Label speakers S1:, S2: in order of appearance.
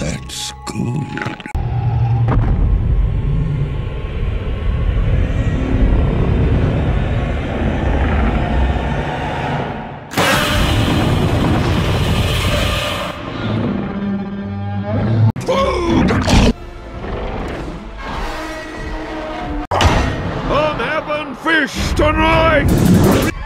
S1: That's good. Fish tonight!